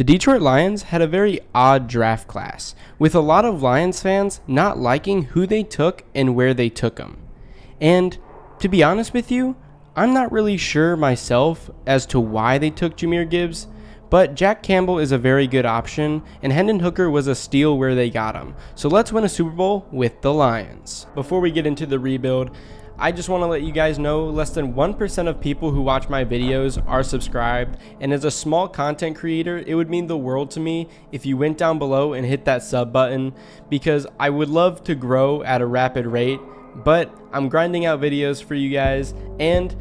The Detroit Lions had a very odd draft class, with a lot of Lions fans not liking who they took and where they took them. And to be honest with you, I'm not really sure myself as to why they took Jahmyr Gibbs, but Jack Campbell is a very good option, and Hendon Hooker was a steal where they got him. So let's win a Super Bowl with the Lions. Before we get into the rebuild, I just want to let you guys know less than 1% of people who watch my videos are subscribed, and as a small content creator, it would mean the world to me if you went down below and hit that sub button because I would love to grow at a rapid rate, but I'm grinding out videos for you guys, and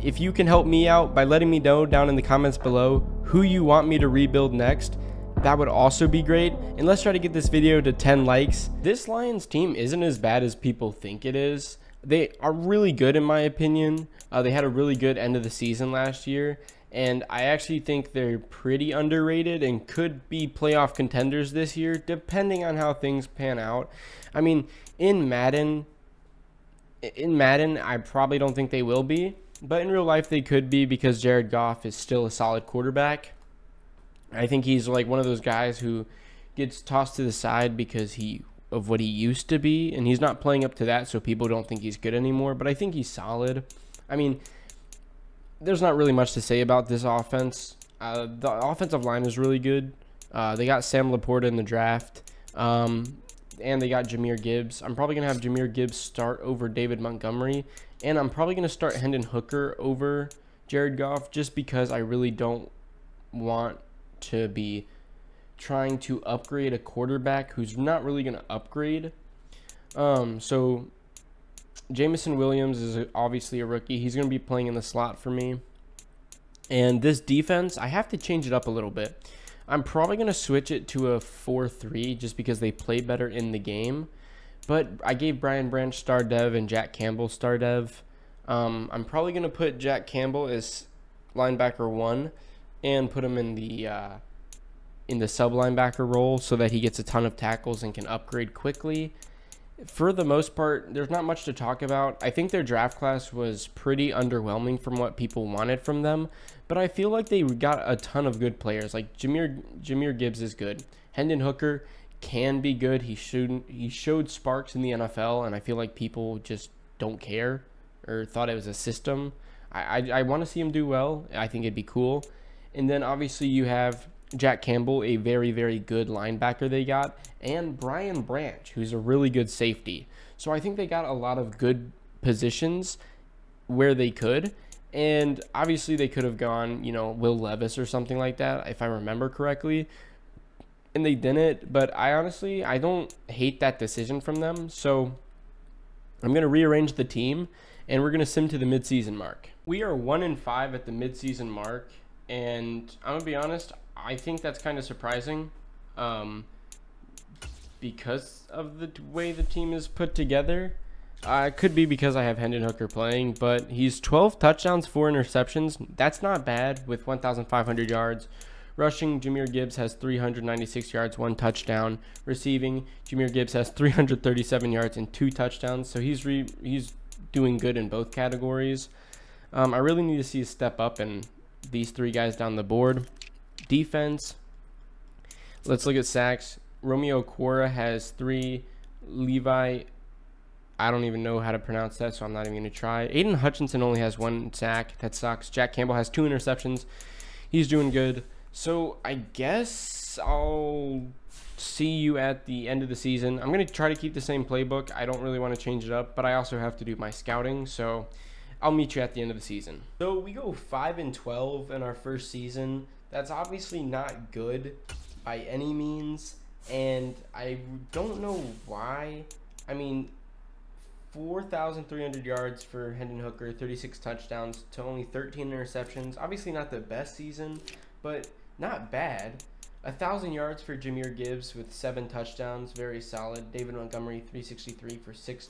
if you can help me out by letting me know down in the comments below who you want me to rebuild next, that would also be great. And let's try to get this video to 10 likes. This Lions team isn't as bad as people think it is. They are really good in my opinion. Uh, they had a really good end of the season last year. And I actually think they're pretty underrated and could be playoff contenders this year, depending on how things pan out. I mean, in Madden, in Madden, I probably don't think they will be, but in real life they could be because Jared Goff is still a solid quarterback. I think he's like one of those guys who gets tossed to the side because he of what he used to be, and he's not playing up to that, so people don't think he's good anymore. But I think he's solid. I mean, there's not really much to say about this offense. Uh, the offensive line is really good. Uh, they got Sam LaPorta in the draft, um, and they got Jahmyr Gibbs. I'm probably gonna have Jahmyr Gibbs start over David Montgomery, and I'm probably gonna start Hendon Hooker over Jared Goff just because I really don't want to be trying to upgrade a quarterback who's not really going to upgrade. Um, so Jameson Williams is obviously a rookie. He's going to be playing in the slot for me. And this defense, I have to change it up a little bit. I'm probably going to switch it to a 4-3 just because they play better in the game. But I gave Brian Branch star dev and Jack Campbell star dev. Um, I'm probably going to put Jack Campbell as linebacker 1 and put him in the... Uh, in the sub linebacker role so that he gets a ton of tackles and can upgrade quickly. For the most part, there's not much to talk about. I think their draft class was pretty underwhelming from what people wanted from them, but I feel like they got a ton of good players. Like Jahmyr Jahmyr Gibbs is good. Hendon Hooker can be good. He showed he showed sparks in the NFL, and I feel like people just don't care or thought it was a system. I I, I want to see him do well. I think it'd be cool. And then obviously you have Jack Campbell, a very, very good linebacker they got, and Brian Branch, who's a really good safety. So I think they got a lot of good positions where they could. And obviously, they could have gone, you know, Will Levis or something like that, if I remember correctly. And they didn't. But I honestly, I don't hate that decision from them. So I'm going to rearrange the team and we're going to sim to the midseason mark. We are one in five at the midseason mark. And I'm going to be honest, I think that's kind of surprising um, because of the way the team is put together. Uh, it could be because I have Hendon Hooker playing, but he's 12 touchdowns, 4 interceptions. That's not bad with 1,500 yards. Rushing, Jahmyr Gibbs has 396 yards, 1 touchdown. Receiving, Jahmyr Gibbs has 337 yards and 2 touchdowns. So he's he's doing good in both categories. Um, I really need to see a step up in these three guys down the board defense. Let's look at sacks. Romeo Okwara has three. Levi, I don't even know how to pronounce that, so I'm not even going to try. Aidan Hutchinson only has one sack. That sucks. Jack Campbell has two interceptions. He's doing good. So I guess I'll see you at the end of the season. I'm going to try to keep the same playbook. I don't really want to change it up, but I also have to do my scouting. So I'll meet you at the end of the season. So we go 5 and 12 in our first season. That's obviously not good by any means, and I don't know why. I mean, 4,300 yards for Hendon Hooker, 36 touchdowns to only 13 interceptions. Obviously, not the best season, but not bad. Thousand yards for Jahmyr Gibbs with seven touchdowns, very solid. David Montgomery, 363 for six.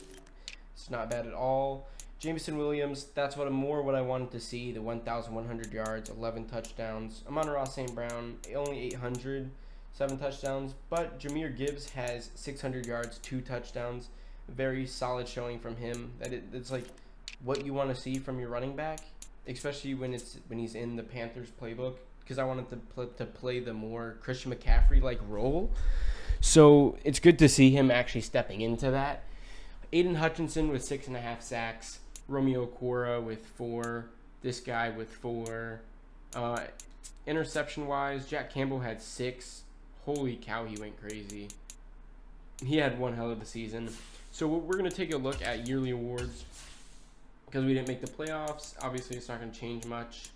It's not bad at all. Jameson Williams, that's what more what I wanted to see. The 1,100 yards, 11 touchdowns. Amon-Ra St. Brown, only 800, seven touchdowns. But Jahmyr Gibbs has 600 yards, two touchdowns. Very solid showing from him. That it, it's like what you want to see from your running back, especially when it's when he's in the Panthers playbook. because I wanted to pl- to play the more Christian McCaffrey like role. So it's good to see him actually stepping into that. Aidan Hutchinson with six and a half sacks. Romeo Okwara with four. This guy with four. Uh, interception wise, Jack Campbell had six. Holy cow, he went crazy. He had one hell of a season. So we're going to take a look at yearly awards because we didn't make the playoffs. Obviously, it's not going to change much.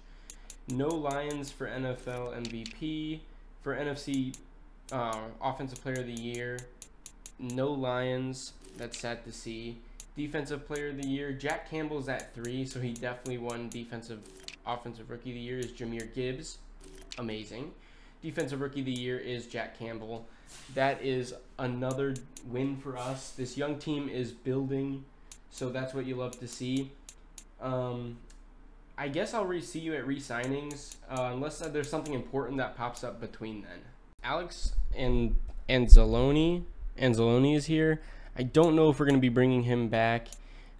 No Lions for NFL MVP. For NFC uh, Offensive Player of the Year, no Lions. That's sad to see. Defensive Player of the Year, Jack Campbell's at three, so he definitely won Defensive Offensive Rookie of the Year. Is Jahmyr Gibbs, amazing. Defensive Rookie of the Year is Jack Campbell. That is another win for us. This young team is building, so that's what you love to see. Um, I guess I'll re- see you at re-signings, uh, unless there's something important that pops up between then. Alex and Anzalone, Anzalone is here. I don't know if we're going to be bringing him back.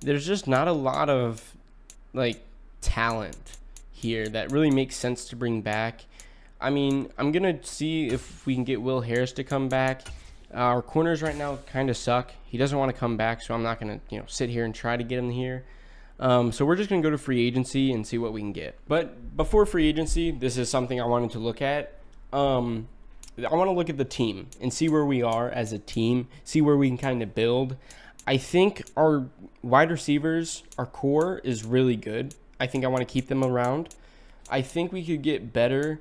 There's just not a lot of like talent here that really makes sense to bring back. I mean, I'm going to see if we can get Will Harris to come back. Uh, our corners right now kind of suck. He doesn't want to come back, so I'm not going to, you know, sit here and try to get him here. Um, so we're just going to go to free agency and see what we can get. But before free agency, this is something I wanted to look at. Um, I want to look at the team and see where we are as a team, see where we can kind of build. I think our wide receivers, our core is really good. I think I want to keep them around. I think we could get better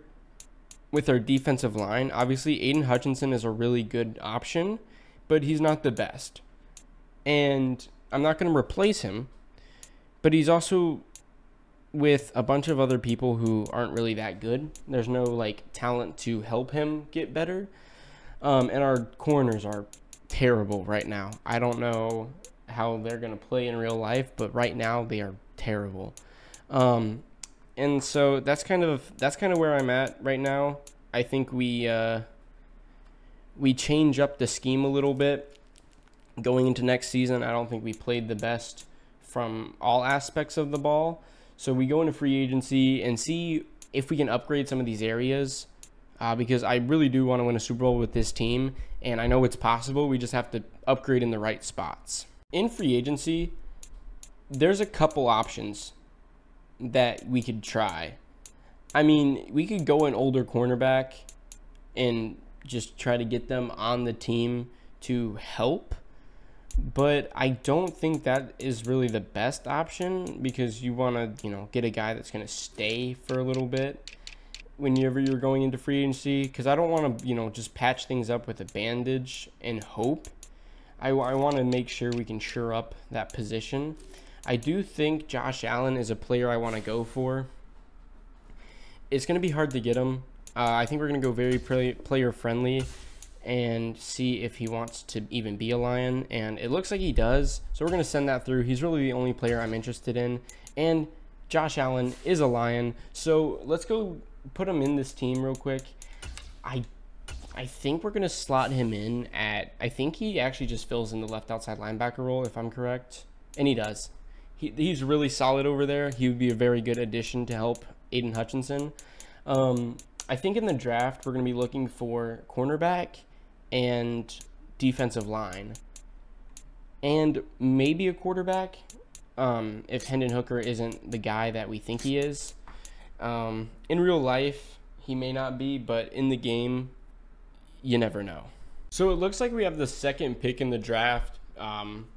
with our defensive line. Obviously, Aidan Hutchinson is a really good option, but he's not the best. And I'm not going to replace him but he's also with a bunch of other people who aren't really that good. There's no like talent to help him get better. Um, and our corners are terrible right now. I don't know how they're going to play in real life, but right now they are terrible. Um, and so that's kind of that's kind of where I'm at right now. I think we uh, we change up the scheme a little bit going into next season. I don't think we played the best from all aspects of the ball. So we go into free agency and see if we can upgrade some of these areas uh, because I really do want to win a Super Bowl with this team. And I know it's possible. We just have to upgrade in the right spots. In free agency, there's a couple options that we could try. I mean, we could go an older cornerback and just try to get them on the team to help but I don't think that is really the best option because you want to, you know, get a guy that's going to stay for a little bit whenever you're going into free agency because I don't want to, you know, just patch things up with a bandage and hope. I, I want to make sure we can shore up that position. I do think Josh Allen is a player I want to go for. It's going to be hard to get him. Uh, I think we're going to go very player friendly and see if he wants to even be a Lion. And it looks like he does. So we're going to send that through. He's really the only player I'm interested in. And Josh Allen is a Lion. So let's go put him in this team real quick. I I think we're going to slot him in at, I think he actually just fills in the left outside linebacker role, if I'm correct. And he does. He, he's really solid over there. He would be a very good addition to help Aidan Hutchinson. Um, I think in the draft, we're going to be looking for cornerback and defensive line, and maybe a quarterback. Um, if Hendon Hooker isn't the guy that we think he is, um, in real life he may not be, but in the game, you never know. So it looks like we have the second pick in the draft. Um,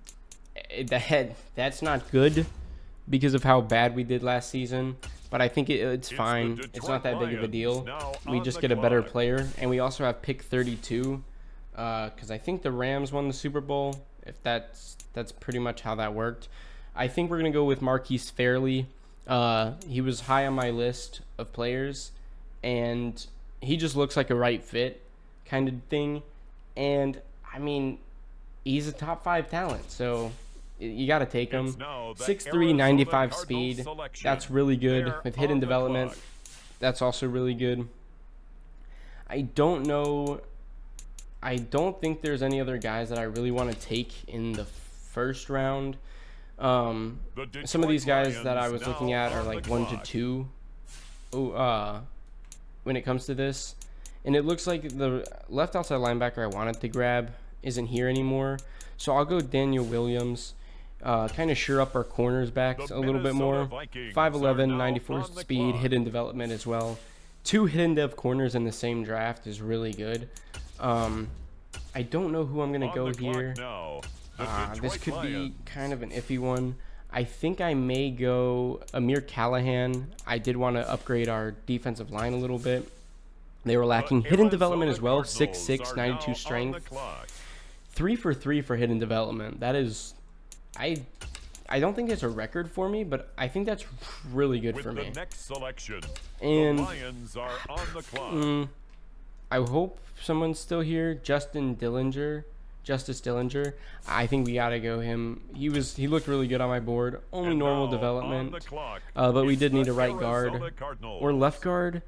that that's not good because of how bad we did last season. But I think it, it's, it's fine. It's not that big of a deal. We just get a better player, and we also have pick 32 because uh, I think the Rams won the Super Bowl. If that's that's pretty much how that worked. I think we're gonna go with Marquise Fairley. Uh, he was high on my list of players, and he just looks like a right fit kind of thing. And I mean, he's a top five talent, so you got to take him. 6'3", 95 speed. That's really good with hidden development. That's also really good. I don't know I don't think there's any other guys that I really want to take in the first round. Um, some of these guys that I was looking at are like one to two. Oh, uh, when it comes to this. And it looks like the left outside linebacker I wanted to grab isn't here anymore. So I'll go Daniel Williams. Uh, kind of sure up our corners back a little bit more. 5'11", 94 speed, hidden development as well. Two hidden dev corners in the same draft is really good. Um, I don't know who I'm going to go here. Uh, this could be kind of an iffy one. I think I may go Amir Callahan. I did want to upgrade our defensive line a little bit. They were lacking hidden development as well, 6'6", 92 strength. Three for three for hidden development. That is, I I don't think it's a record for me, but I think that's really good With for me. next selection, and the Lions are on the clock. Mm, I hope someone's still here. Justin Dillinger. Justice Dillinger. I think we gotta go him. He was he looked really good on my board. Only and normal development, uh, but we did need a right guard or left guard.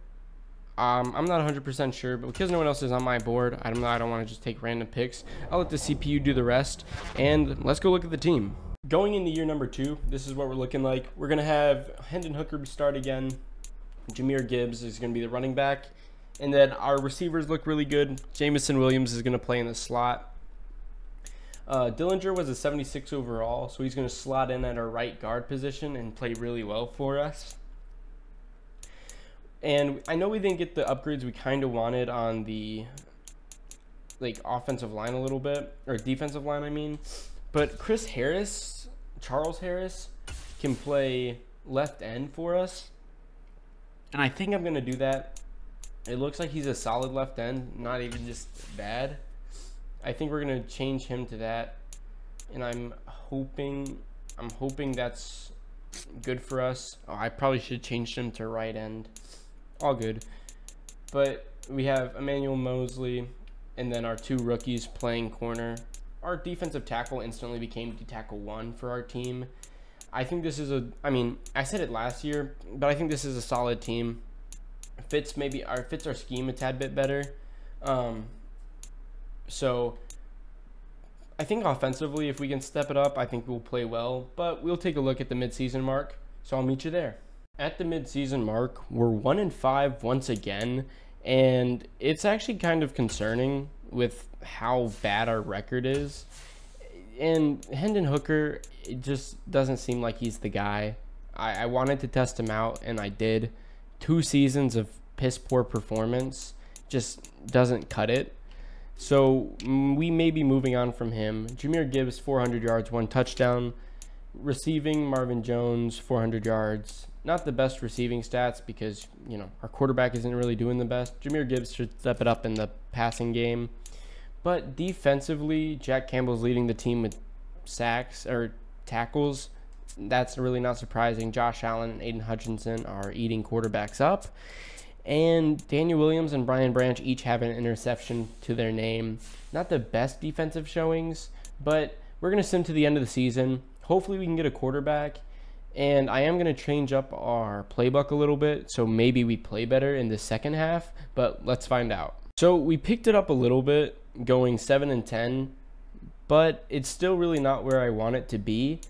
Um, I'm not 100% sure, but because no one else is on my board, I don't I don't want to just take random picks. I'll let the CPU do the rest, and let's go look at the team. Going into year number two, this is what we're looking like. We're gonna have Hendon Hooker start again. Jahmyr Gibbs is gonna be the running back. And then our receivers look really good. Jameson Williams is going to play in the slot. Uh, Dillinger was a 76 overall, so he's going to slot in at our right guard position and play really well for us. And I know we didn't get the upgrades we kind of wanted on the like offensive line a little bit or defensive line, I mean. But Chris Harris, Charles Harris, can play left end for us, and I think I'm gonna do that. It looks like he's a solid left end, not even just bad. I think we're gonna change him to that, and I'm hoping I'm hoping that's good for us. Oh, I probably should change him to right end. All good, but we have Emmanuel Moseley, and then our two rookies playing corner. Our defensive tackle instantly became tackle one for our team. I think this is a. I mean, I said it last year, but I think this is a solid team. Fits maybe our fits our scheme a tad bit better. Um, so I think offensively, if we can step it up, I think we'll play well. But we'll take a look at the midseason mark. So I'll meet you there. At the midseason mark, we're one in five once again, and it's actually kind of concerning with how bad our record is. And Hendon Hooker, it just doesn't seem like he's the guy. I, I wanted to test him out, and I did. Two seasons of piss poor performance just doesn't cut it. So we may be moving on from him. Jahmyr Gibbs, 400 yards, one touchdown. Receiving, Marvin Jones, 400 yards. Not the best receiving stats because, you know, our quarterback isn't really doing the best. Jahmyr Gibbs should step it up in the passing game. But defensively, Jack Campbell's leading the team with sacks or tackles. That's really not surprising. Josh Allen and Aidan Hutchinson are eating quarterbacks up. And Daniel Williams and Brian Branch each have an interception to their name. Not the best defensive showings, but we're going to sim to the end of the season. Hopefully, we can get a quarterback. And I am going to change up our playbook a little bit, so maybe we play better in the second half, but let's find out. So we picked it up a little bit, going 7 and 10, but it's still really not where I want it to be.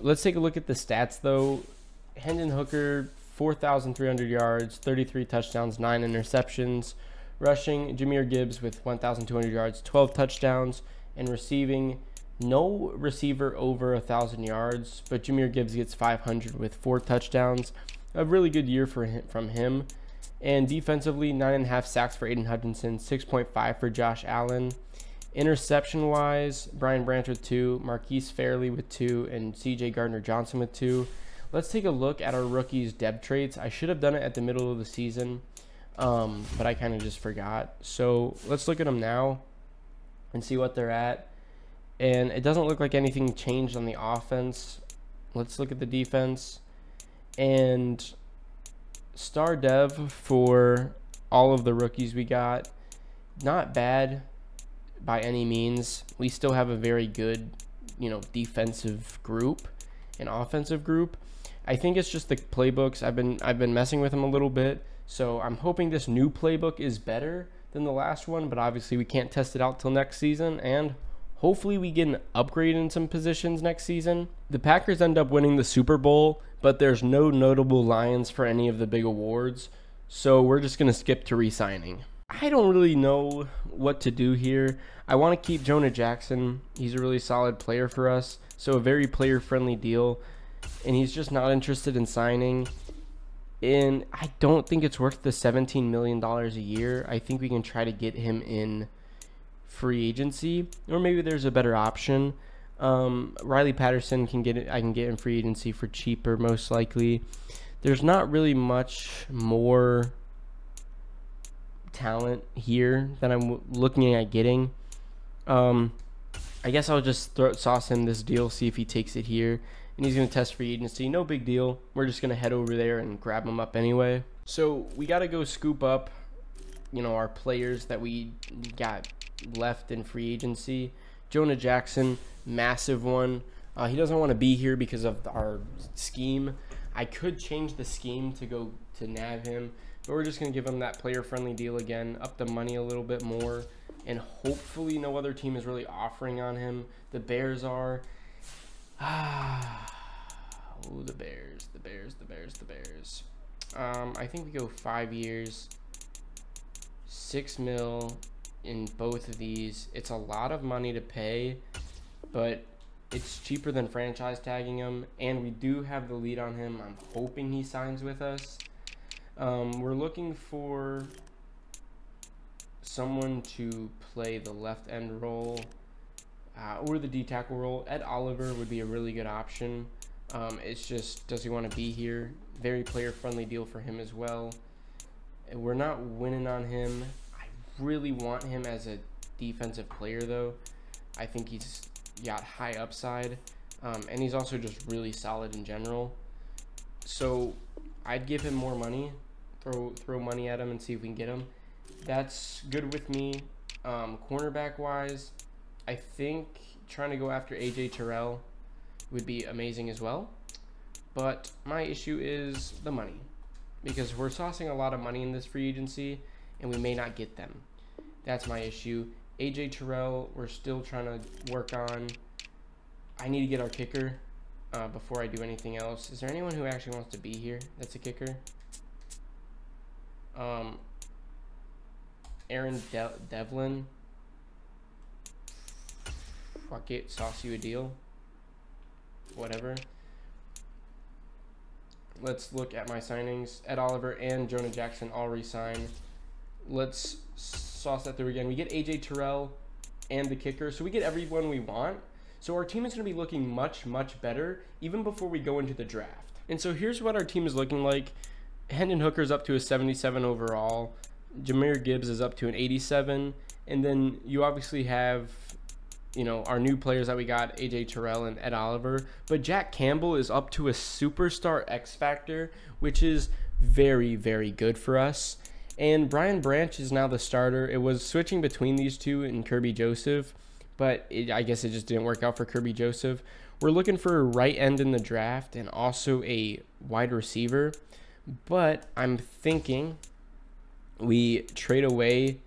Let's take a look at the stats though. Hendon Hooker, 4,300 yards, 33 touchdowns, 9 interceptions. Rushing, Jahmyr Gibbs with 1,200 yards, 12 touchdowns. And receiving, no receiver over 1,000 yards, but Jahmyr Gibbs gets 500 with 4 touchdowns. A really good year for him, from him. And defensively, 9.5 sacks for Aidan Hutchinson, 6.5 for Josh Allen. Interception wise, Brian Branch with 2, Marquise Fairley with 2, and CJ Gardner Johnson with 2. Let's take a look at our rookies' depth traits. I should have done it at the middle of the season, um, but I kind of just forgot. So let's look at them now and see what they're at. And it doesn't look like anything changed on the offense. Let's look at the defense. And star dev for all of the rookies we got. Not bad by any means. We still have a very good, you know, defensive group and offensive group. I think it's just the playbooks. I've been I've been messing with them a little bit, so I'm hoping this new playbook is better than the last one. But obviously, we can't test it out till next season, and hopefully, we get an upgrade in some positions next season. The Packers end up winning the Super Bowl, but there's no notable Lions for any of the big awards. So we're just going to skip to re signing. I don't really know what to do here. I want to keep Jonah Jackson. He's a really solid player for us. So a very player friendly deal. And he's just not interested in signing. And I don't think it's worth the $17 million a year. I think we can try to get him in free agency. Or maybe there's a better option. Um, Riley Patterson can get it. I can get in free agency for cheaper, most likely. There's not really much more talent here that I'm looking at getting. Um, I guess I'll just throw sauce him this deal, see if he takes it here, and he's gonna test free agency. No big deal. We're just gonna head over there and grab him up anyway. So we gotta go scoop up, you know, our players that we got left in free agency. Jonah Jackson, massive one. Uh, he doesn't want to be here because of our scheme. I could change the scheme to go to nav him, but we're just going to give him that player-friendly deal again, up the money a little bit more, and hopefully no other team is really offering on him. The Bears are. Ah, oh, the Bears, the Bears, the Bears, the Bears. Um, I think we go five years, six mil in both of these. It's a lot of money to pay, but it's cheaper than franchise tagging him, and we do have the lead on him. I'm hoping he signs with us. Um, we're looking for someone to play the left end role uh, or the D tackle role. Ed Oliver would be a really good option. Um, it's just, does he want to be here? Very player friendly deal for him as well. We're not winning on him. I really want him as a defensive player, though. I think he's got high upside, um, and he's also just really solid in general. So I'd give him more money, throw throw money at him, and see if we can get him. That's good with me. Um, cornerback wise, I think trying to go after AJ Terrell would be amazing as well. But my issue is the money because we're tossing a lot of money in this free agency and we may not get them. That's my issue. AJ Terrell, we're still trying to work on. I need to get our kicker uh, before I do anything else. Is there anyone who actually wants to be here that's a kicker? Um, Aaron De Devlin. Fuck it, sauce you a deal. Whatever. Let's look at my signings. Ed Oliver and Jonah Jackson all resign. Let's sauce that through again. We get AJ Terrell and the kicker, so we get everyone we want. So our team is going to be looking much, much better even before we go into the draft. And so here's what our team is looking like. Hendon Hooker's up to a 77 overall. Jahmyr Gibbs is up to an 87. And then you obviously have, you know, our new players that we got, AJ Terrell and Ed Oliver. But Jack Campbell is up to a superstar X Factor, which is very, very good for us. And Brian Branch is now the starter. It was switching between these two and Kerby Joseph, but it, I guess it just didn't work out for Kerby Joseph. We're looking for a right end in the draft and also a wide receiver, but I'm thinking we trade away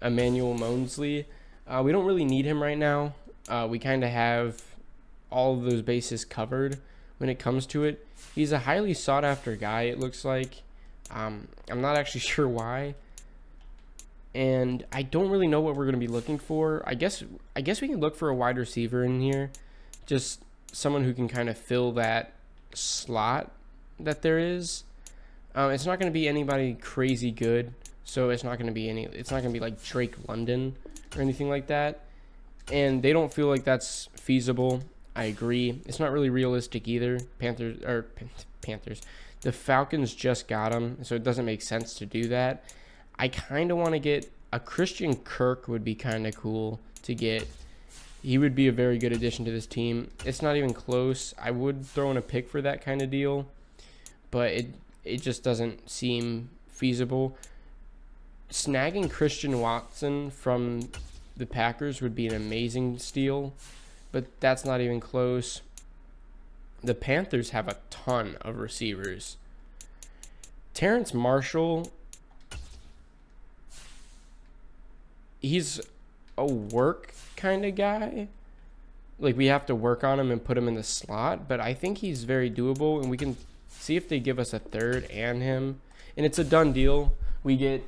Emmanuel Moseley. Uh, we don't really need him right now. Uh, we kind of have all of those bases covered when it comes to it. He's a highly sought after guy, it looks like. Um, I'm not actually sure why. And I don't really know what we're going to be looking for. I guess I guess we can look for a wide receiver in here. Just someone who can kind of fill that slot that there is. Um, it's not going to be anybody crazy good. So it's not going to be any it's not going to be like Drake London or anything like that. And they don't feel like that's feasible. I agree. It's not really realistic either. Panthers or Panthers. The Falcons just got him, so it doesn't make sense to do that. I kind of want to get a Christian Kirk would be kind of cool to get. He would be a very good addition to this team. It's not even close. I would throw in a pick for that kind of deal, but it it just doesn't seem feasible. Snagging Christian Watson from the Packers would be an amazing steal, but that's not even close the Panthers have a ton of receivers. Terrace Marshall, he's a work kind of guy. Like we have to work on him and put him in the slot, but I think he's very doable and we can See if they give us a third and him. And it's a done deal. We get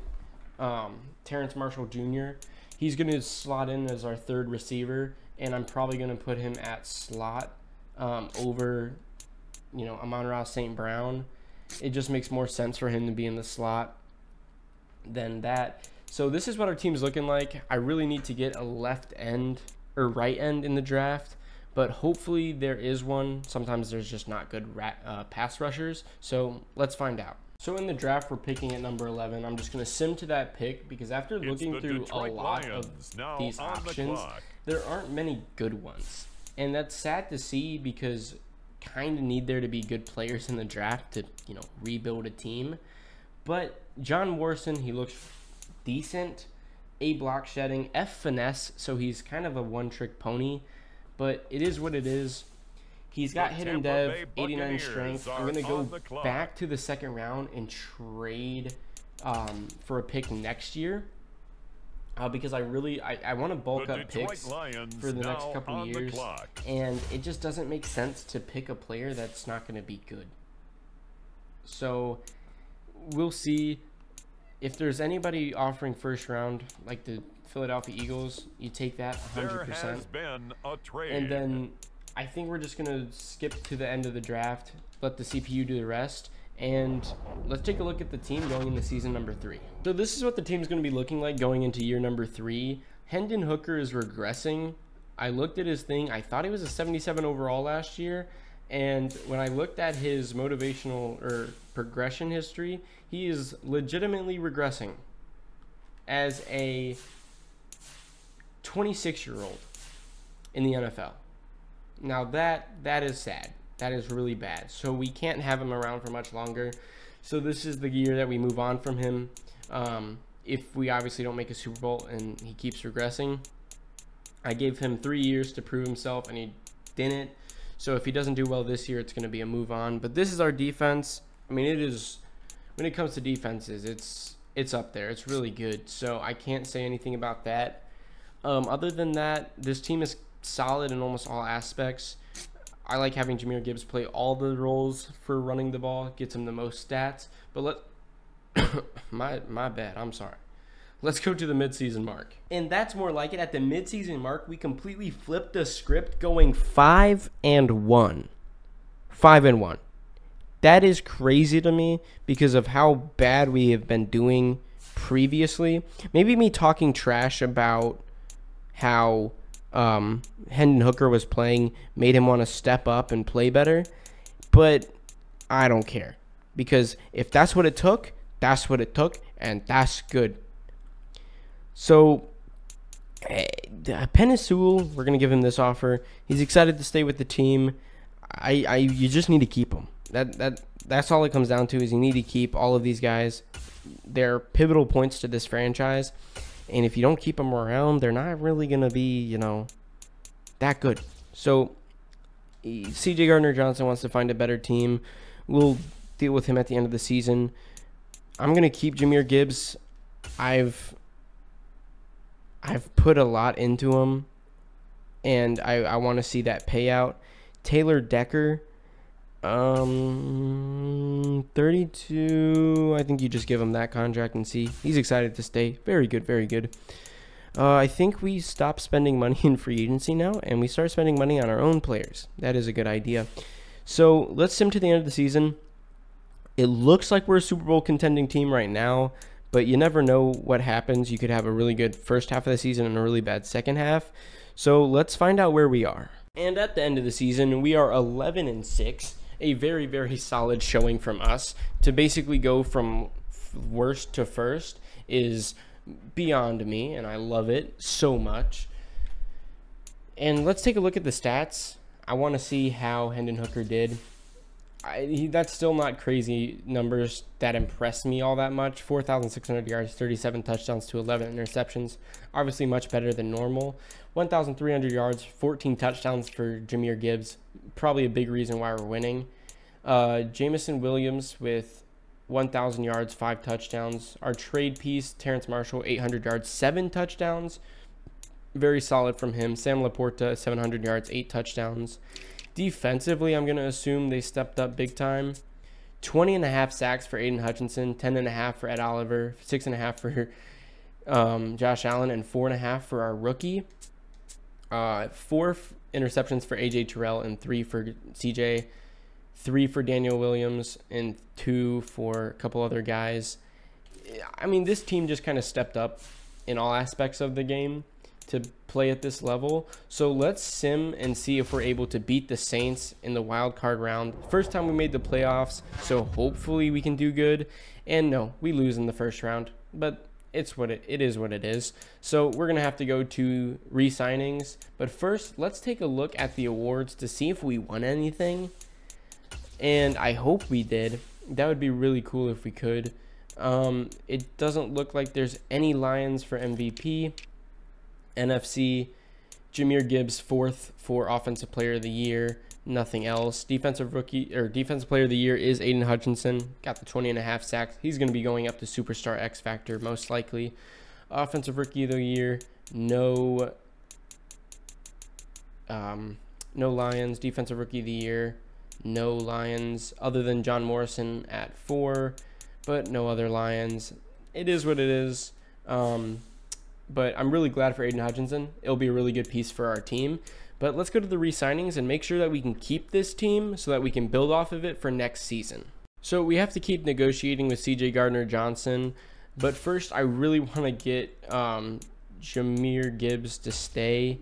um, Terrace Marshall Jr. He's going to slot in as our third receiver, and I'm probably going to put him at slot um, over, you know, Amon-Ra St. Brown. It just makes more sense for him to be in the slot than that. So this is what our team's looking like. I really need to get a left end or right end in the draft, but hopefully there is one. Sometimes there's just not good rat, uh, pass rushers. So let's find out. So in the draft, we're picking at number 11. I'm just going to sim to that pick because after It's looking through Detroit a lot Lions of now these on the options, there aren't many good ones. And that's sad to see because kind of need there to be good players in the draft to, you know, rebuild a team. But John Morrison, he looks decent. A block shedding, F finesse, so he's kind of a one trick pony. But it is what it is. He's got hidden dev, 89 strength. I'm going to go on the clock. back to the second round and trade um, for a pick next year. Uh, because I really I, I want to bulk The up Detroit picks Lions for the next couple years, and it just doesn't make sense to pick a player that's not going to be good. So we'll see if there's anybody offering first round, like the Philadelphia Eagles. You take that 100%. There has been a trade. And then I think we're just gonna skip to the end of the draft, let the CPU do the rest, and let's take a look at the team going into season number three. So this is what the team's gonna be looking like going into year number three. Hendon Hooker is regressing. I looked at his thing. I thought he was a 77 overall last year, and when I looked at his motivational or progression history, he is legitimately regressing as a 26 year old in the NFL. Now that that is sad. That is really bad. So we can't have him around for much longer. So this is the year that we move on from him. Um, if we obviously don't make a Super Bowl and he keeps regressing, I gave him three years to prove himself and he didn't. So if he doesn't do well this year, it's going to be a move on. But this is our defense. I mean, it is when it comes to defenses, it's it's up there. It's really good. So I can't say anything about that. Um, other than that, this team is solid in almost all aspects. I like having Jahmyr Gibbs play all the roles for running the ball, gets him the most stats. But let my my bad. I'm sorry. Let's go to the midseason mark. And that's more like it. At the midseason mark, we completely flipped the script going 5 and 1. 5 and 1. That is crazy to me because of how bad we have been doing previously. Maybe me talking trash about how um, Hendon Hooker was playing made him want to step up and play better, but I don't care because if that's what it took, that's what it took, and that's good. So, eh, Penn Sewell, we're gonna give him this offer. He's excited to stay with the team. I, I, you just need to keep him. That, that, that's all it comes down to. Is you need to keep all of these guys. They're pivotal points to this franchise, and if you don't keep them around, they're not really gonna be, you know, that good. So, C.J. Gardner Johnson wants to find a better team. We'll deal with him at the end of the season. I'm gonna keep Jahmyr Gibbs. I've I've put a lot into him, and I, I want to see that payout. Taylor Decker, um, 32. I think you just give him that contract and see. He's excited to stay. Very good, very good. Uh, I think we stop spending money in free agency now, and we start spending money on our own players. That is a good idea. So let's sim to the end of the season. It looks like we're a Super Bowl contending team right now, but you never know what happens. You could have a really good first half of the season and a really bad second half. So let's find out where we are. And at the end of the season, we are 11 and 6, a very very solid showing from us. To basically go from worst to first is beyond me and I love it so much. And let's take a look at the stats. I want to see how Hendon Hooker did. I, he, that's still not crazy numbers that impress me all that much. 4,600 yards, 37 touchdowns to 11 interceptions. Obviously, much better than normal. 1,300 yards, 14 touchdowns for Jahmyr Gibbs. Probably a big reason why we're winning. Uh, Jameson Williams with 1,000 yards, 5 touchdowns. Our trade piece, Terrace Marshall, 800 yards, 7 touchdowns. Very solid from him. Sam LaPorta, 700 yards, 8 touchdowns. Defensively, I'm going to assume they stepped up big time. 20 and a half sacks for Aidan Hutchinson, 10 and a half for Ed Oliver, six and a half for um, Josh Allen, and four and a half for our rookie. Uh, four interceptions for AJ Terrell and three for CJ, three for Daniel Williams, and two for a couple other guys. I mean, this team just kind of stepped up in all aspects of the game to play at this level. So let's sim and see if we're able to beat the Saints in the wild card round. First time we made the playoffs, so hopefully we can do good. And no, we lose in the first round, but it's what it, it is what it is. So we're going to have to go to re-signings, but first, let's take a look at the awards to see if we won anything. And I hope we did. That would be really cool if we could. Um, it doesn't look like there's any Lions for MVP. NFC, Jahmyr Gibbs fourth for Offensive Player of the Year. Nothing else. Defensive rookie or defensive player of the year is Aidan Hutchinson. Got the 20 and a half sacks. He's going to be going up to superstar X Factor most likely. Offensive rookie of the year, no um, no Lions. Defensive rookie of the year, no Lions other than John Morrison at 4, but no other Lions. It is what it is. Um, but I'm really glad for Aidan Hutchinson. It'll be a really good piece for our team. But let's go to the re-signings and make sure that we can keep this team so that we can build off of it for next season. So we have to keep negotiating with CJ Gardner Johnson. But first, I really want to get um, Jahmyr Gibbs to stay.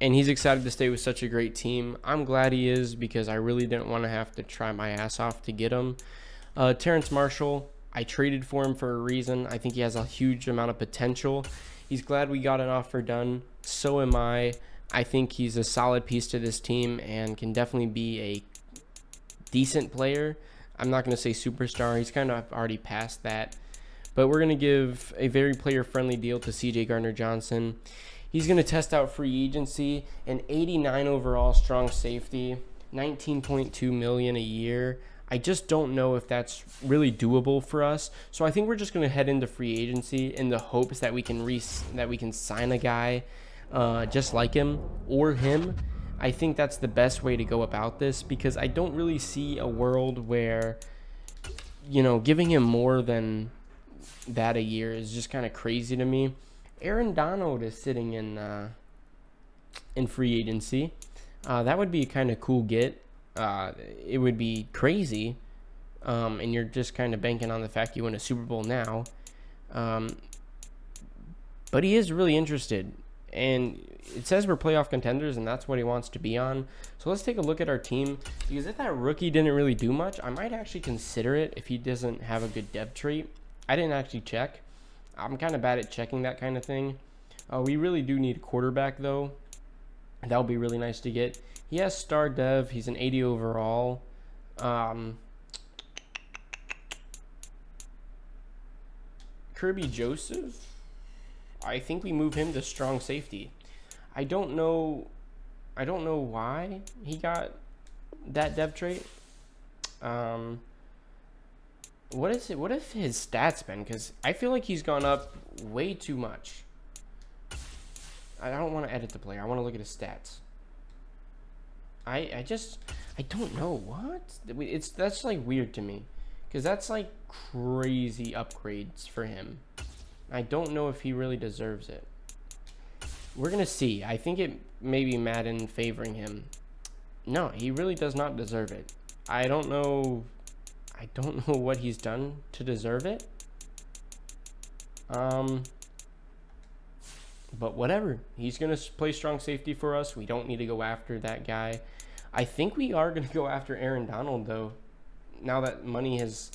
And he's excited to stay with such a great team. I'm glad he is because I really didn't want to have to try my ass off to get him. Uh, Terrace Marshall, I traded for him for a reason. I think he has a huge amount of potential. He's glad we got an offer done. So am I. I think he's a solid piece to this team and can definitely be a decent player. I'm not going to say superstar. He's kind of already past that. But we're going to give a very player friendly deal to CJ Gardner Johnson. He's going to test out free agency, an 89 overall strong safety, 19.2 million a year. I just don't know if that's really doable for us. So I think we're just going to head into free agency in the hopes that we can re- that we can sign a guy uh, just like him or him. I think that's the best way to go about this because I don't really see a world where you know giving him more than that a year is just kind of crazy to me. Aaron Donald is sitting in uh, in free agency. Uh, that would be a kind of cool get uh, it would be crazy. Um, and you're just kind of banking on the fact you win a Super Bowl now. Um, but he is really interested. And it says we're playoff contenders, and that's what he wants to be on. So let's take a look at our team. Because if that rookie didn't really do much, I might actually consider it if he doesn't have a good dev trait. I didn't actually check. I'm kind of bad at checking that kind of thing. Uh, we really do need a quarterback, though. That would be really nice to get. He has star dev. He's an 80 overall. Um, Kerby Joseph. I think we move him to strong safety. I don't know. I don't know why he got that dev trait. Um, what is it? What if his stats been? Because I feel like he's gone up way too much. I don't want to edit the player. I want to look at his stats. I I just I don't know what it's that's like weird to me because that's like crazy upgrades for him. I don't know if he really deserves it. We're gonna see. I think it may be Madden favoring him. No, he really does not deserve it. I don't know. I don't know what he's done to deserve it. Um. But whatever. He's going to play strong safety for us. We don't need to go after that guy. I think we are going to go after Aaron Donald, though. Now that money has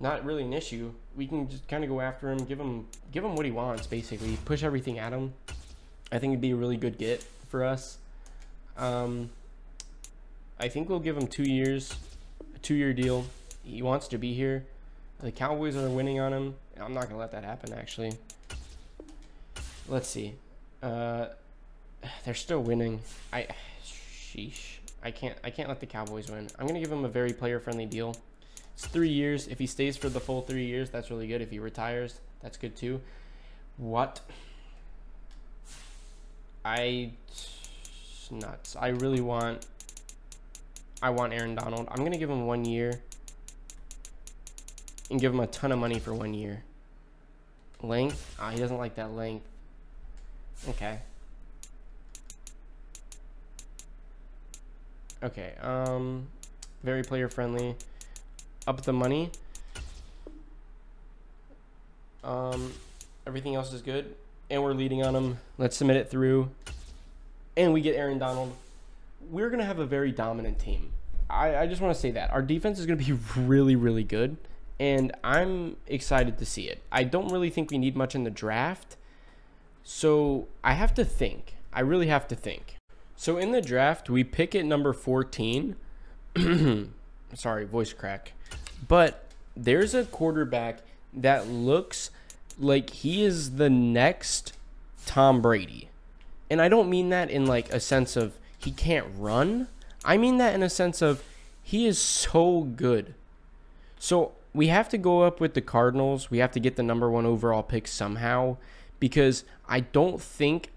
not really an issue, we can just kind of go after him, give him give him what he wants, basically. Push everything at him. I think it'd be a really good get for us. Um, I think we'll give him two years, a two-year deal. He wants to be here. The Cowboys are winning on him. I'm not gonna let that happen, actually. Let's see. Uh, they're still winning. I Sheesh. I can't I can't let the Cowboys win. I'm gonna give him a very player friendly deal. It's three years. If he stays for the full three years, that's really good. If he retires, that's good too. What? I nuts. I really want I want Aaron Donald. I'm gonna give him one year. and give him a ton of money for one year. Length? Ah, he doesn't like that length. Okay. Okay, um, very player friendly. Up the money. Um, everything else is good. And we're leading on him. Let's submit it through. And we get Aaron Donald. We're going to have a very dominant team. I, I just want to say that. Our defense is going to be really, really good. And I'm excited to see it. I don't really think we need much in the draft. So I have to think. I really have to think. So in the draft, we pick at number 14. Sorry, voice crack. But there's a quarterback that looks like he is the next Tom Brady. And I don't mean that in like a sense of he can't run. I mean that in a sense of he is so good. So we have to go up with the Cardinals. We have to get the number one overall pick somehow because I don't think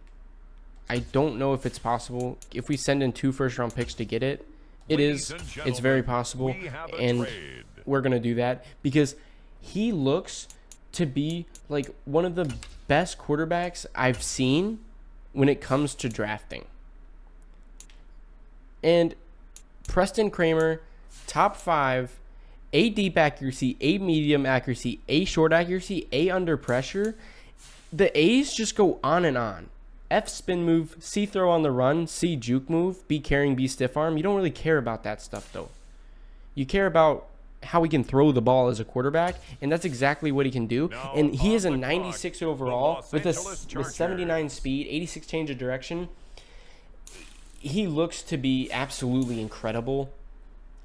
I don't know if it's possible. If we send in two first round picks to get it, it is. It's very possible. And trade. we're going to do that because he looks to be like one of the best quarterbacks I've seen when it comes to drafting. And Preston Kramer, top five, A deep accuracy, A medium accuracy, A short accuracy, A under pressure. The A's just go on and on. F spin move, C throw on the run, C juke move, B carrying, B stiff arm. You don't really care about that stuff though. You care about how he can throw the ball as a quarterback, and that's exactly what he can do. Now and he is a 96 clock, overall with a with 79 speed, 86 change of direction. He looks to be absolutely incredible.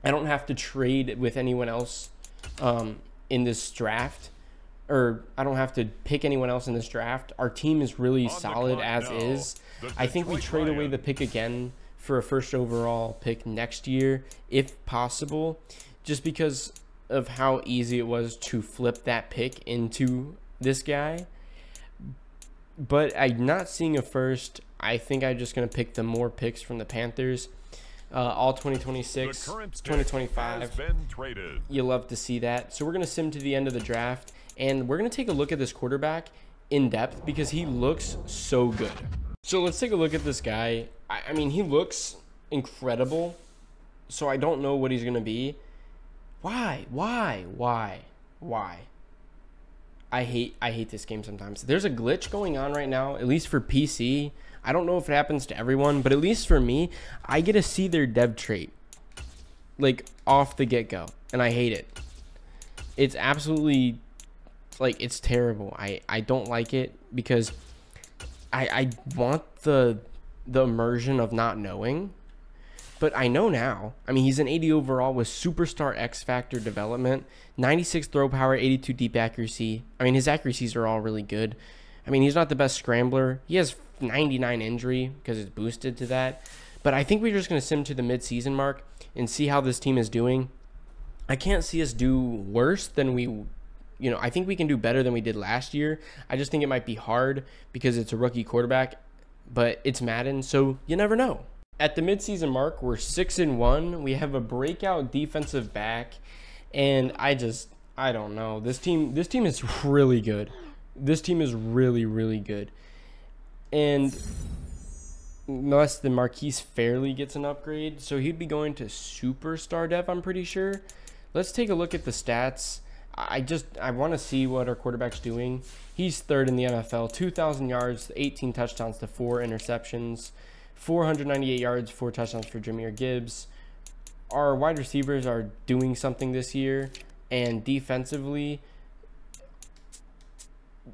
I don't have to trade with anyone else um, in this draft or I don't have to pick anyone else in this draft. Our team is really solid as now, is. I think we trade away the pick again for a first overall pick next year, if possible, just because of how easy it was to flip that pick into this guy. But I'm not seeing a first. I think I'm just going to pick the more picks from the Panthers. Uh, all 2026, 2025. You love to see that. So we're going to sim to the end of the draft. And we're going to take a look at this quarterback in depth because he looks so good. So let's take a look at this guy. I, I mean, he looks incredible. So I don't know what he's going to be. Why? Why? Why? Why? I hate I hate this game sometimes. There's a glitch going on right now, at least for PC. I don't know if it happens to everyone, but at least for me, I get to see their dev trait like off the get-go, and I hate it. It's absolutely like it's terrible. I I don't like it because I I want the the immersion of not knowing. But I know now. I mean, he's an 80 overall with superstar X Factor development, 96 throw power, 82 deep accuracy. I mean, his accuracies are all really good. I mean, he's not the best scrambler. He has 99 injury because it's boosted to that. But I think we're just going to sim to the midseason mark and see how this team is doing. I can't see us do worse than we you know, I think we can do better than we did last year. I just think it might be hard because it's a rookie quarterback, but it's Madden, so you never know. At the midseason mark, we're 6 and 1. We have a breakout defensive back, and I just I don't know. This team this team is really good. This team is really really good. And unless the Marquise Fairly gets an upgrade, so he'd be going to superstar dev, I'm pretty sure. Let's take a look at the stats. I just I want to see what our quarterback's doing. He's third in the NFL, 2,000 yards, 18 touchdowns to four interceptions, 498 yards, four touchdowns for Jahmyr Gibbs. Our wide receivers are doing something this year, and defensively,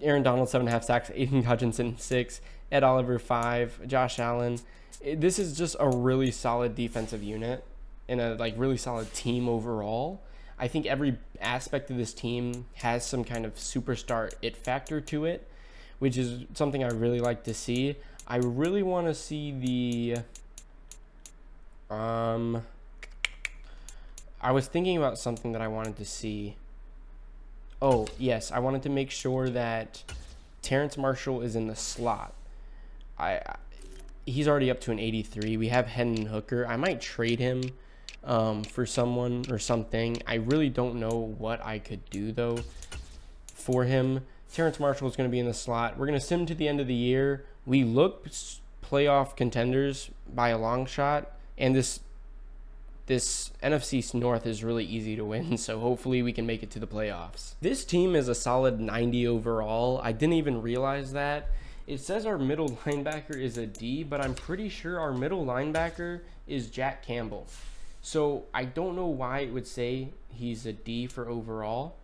Aaron Donald seven and a half sacks, Aidan Hutchinson six, Ed Oliver five, Josh Allen. This is just a really solid defensive unit and a like really solid team overall. I think every aspect of this team has some kind of superstar it factor to it, which is something I really like to see. I really want to see the. Um, I was thinking about something that I wanted to see. Oh, yes, I wanted to make sure that Terrace Marshall is in the slot. I he's already up to an 83. We have Hendon Hooker. I might trade him um, for someone or something. I really don't know what I could do though for him. Terrace Marshall is going to be in the slot. We're going to sim to the end of the year. We look playoff contenders by a long shot, and this this NFC North is really easy to win, so hopefully we can make it to the playoffs. This team is a solid 90 overall. I didn't even realize that. It says our middle linebacker is a D, but I'm pretty sure our middle linebacker is Jack Campbell. So I don't know why it would say he's a D for overall.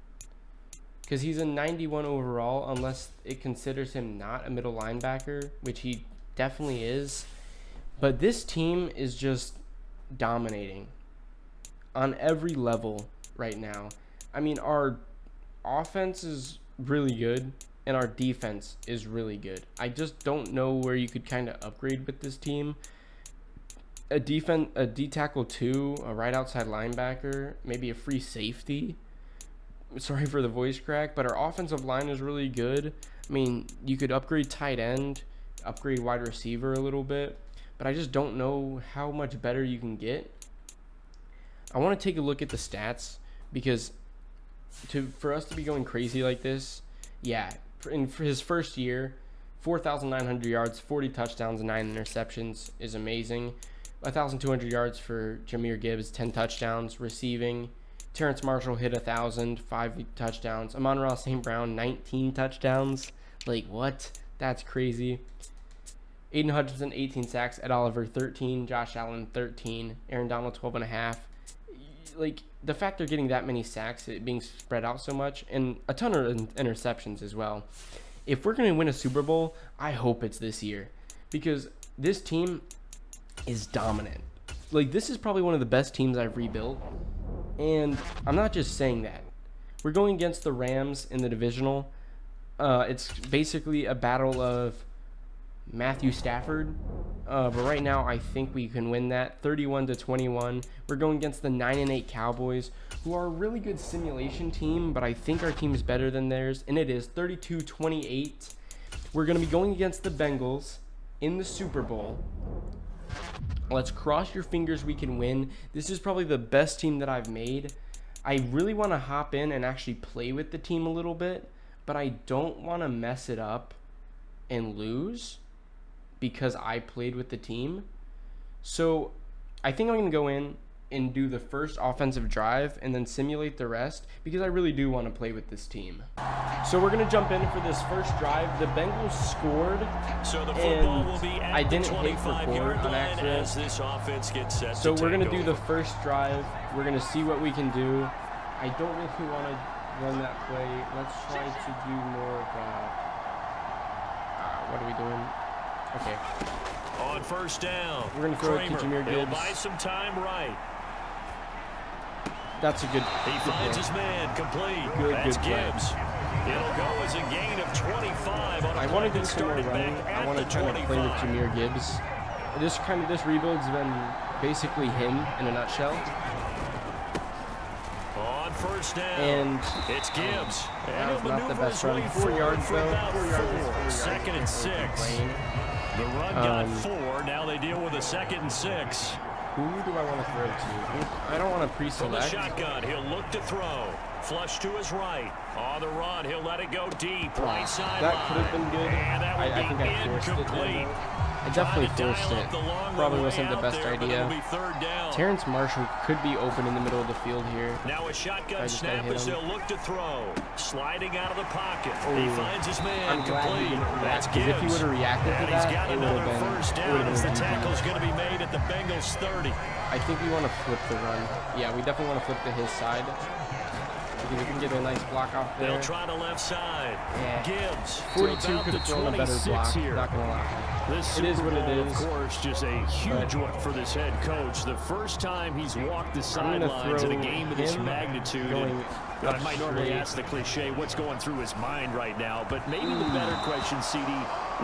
Because he's a 91 overall, unless it considers him not a middle linebacker, which he definitely is. But this team is just dominating on every level right now. I mean, our offense is really good and our defense is really good. I just don't know where you could kind of upgrade with this team. A defense, a D tackle two, a right outside linebacker, maybe a free safety. Sorry for the voice crack, but our offensive line is really good. I mean, you could upgrade tight end, upgrade wide receiver a little bit but I just don't know how much better you can get. I want to take a look at the stats because to for us to be going crazy like this, yeah, in for his first year, 4,900 yards, 40 touchdowns, and 9 interceptions is amazing. 1,200 yards for Jahmyr Gibbs, 10 touchdowns, receiving. Terrace Marshall hit 1,000, 5 touchdowns. Amon-Ra St. Brown, 19 touchdowns. Like, what? That's crazy. Aidan Hutchinson, 18 sacks. Ed Oliver, 13. Josh Allen, 13. Aaron Donald, 12 and a half. Like, the fact they're getting that many sacks, it being spread out so much, and a ton of interceptions as well. If we're going to win a Super Bowl, I hope it's this year. Because this team is dominant. Like, this is probably one of the best teams I've rebuilt. And I'm not just saying that. We're going against the Rams in the divisional. Uh, it's basically a battle of Matthew Stafford. Uh, but right now, I think we can win that 31 to 21. We're going against the 9 and 8 Cowboys, who are a really good simulation team, but I think our team is better than theirs, and it is 32 28. We're going to be going against the Bengals in the Super Bowl. Let's cross your fingers we can win. This is probably the best team that I've made. I really want to hop in and actually play with the team a little bit, but I don't want to mess it up and lose because I played with the team. So I think I'm going to go in and do the first offensive drive and then simulate the rest because I really do want to play with this team. So we're going to jump in for this first drive. The Bengals scored so the football will be I didn't hit record on accident. this offense gets set so we're going to do the first drive. We're going to see what we can do. I don't really want to run that play. Let's try to do more of a, uh, what are we doing? Okay. On first down, we're gonna throw Kramer, it to Jahmyr Gibbs. buy some time right. That's a good. He good finds play. his man complete. Good, That's good play. Gibbs. It'll go as a gain of 25 on a I play want to do that some more started back I want to kind of play with 25. Jahmyr Gibbs. This kind of this rebuild's been basically him in a nutshell. On first down, And it's Gibbs. that and was not the best run. Four yards for though. Four yards. four. Four yards. Second and six. The run got Um, four. Now they deal with a second and six. Who do I want to throw to? I don't want to From the pre-select. shotgun, he'll look to throw. Flush to his right. On the run, he'll let it go deep. Right sideline. That could have been good. And that will I, be think I forced it. incomplete. I definitely forced it. up the long Probably wasn't the best idea. be third down. Terrace Marshall could be open in the middle of the field here. Now a shotgun I just gotta snap hit as they'll look to throw. Sliding out of the pocket. He finds his man I'm glad he complete. didn't react because if he would have reacted to that, it would have been. first down as the tackle's going to be made at the Bengals 30. I think we want to flip the run. Yeah, we definitely want to flip to his side. Because we can get a nice block off there. They'll try the left side. Yeah. Gibbs. 42 about could have thrown a better 26 block. here. Not gonna lie. This It is what it is. Of course, just a huge But- one for this head coach. The first time he's walked the sidelines in a game of this magnitude. going well, I might normally ask the cliche, what's going through his mind right now? But maybe the better question, CD,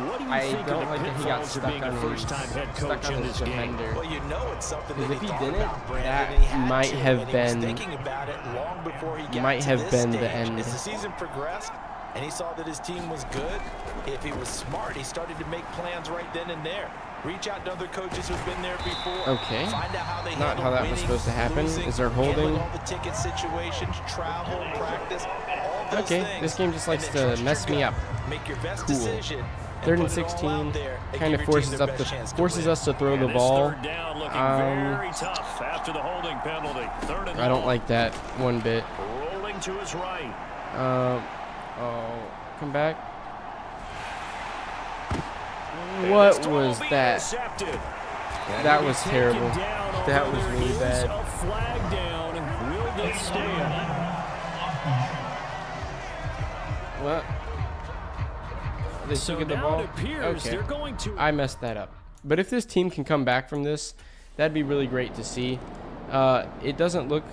what do you I think don't like that he got stuck being a on first-time his, head stuck coach in his this game? defender. Well, you know it's something that Because he if he didn't, about, Brandon, that he might to, have and he was been- thinking about it long before he might have been the end. As the season progressed, and he saw that his team was good, if he was smart, he started to make plans right then and there. Reach out to other coaches who've been there before. Okay. How they Not how that was supposed to happen. losing, Is there holding? all the ticket situations, travel, practice, Okay, things, this game just likes to mess me up. Make your best Cool. decision. Third and put it all 16 out there and kind of forces up the forces us to throw the ball. down looking Um, very tough after the holding penalty. I don't like that one bit. Rolling to his right. Um, oh, come back. What was that? That was terrible. That was really bad. A flag down. Will this stand? What? They So at the ball. Okay. going to. I messed that up. But if this team can come back from this, that'd be really great to see. Uh, it doesn't look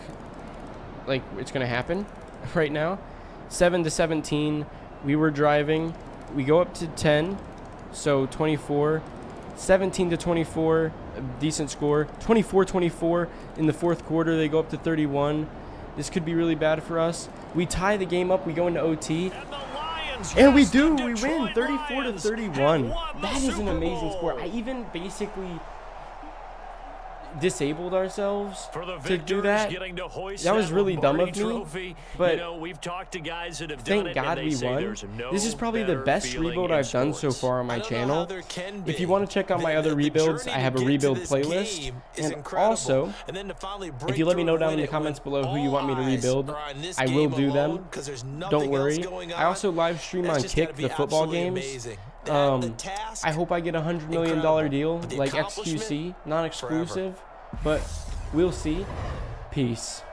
like it's going to happen right now. 7 to 17, we were driving. We go up to 10, so 24. 17 to 24, a decent score. 24 24 in the fourth quarter, they go up to 31. This could be really bad for us. We tie the game up, we go into OT. And the Lions, And we do. We win 34 to 31. have won the That is an amazing score. I even basically disabled ourselves For the to do that. getting to hoist That was really dumb of me, Trophy. but you know, we've talked to guys that have done Thank it, God we won. no This is probably the best rebuild I've done so far on my I don't know channel. how there can If you want to check out my other rebuilds, I have a to get to rebuild playlist. And incredible. also, And then to finally if you let me know down in the comments below who you want me to rebuild, are on this I will do them. alone, 'cause there's Don't worry. I also live stream on Kick the football games. amazing. Um, I hope I get a hundred million dollar deal like XQC, non exclusive, but we'll see. Peace.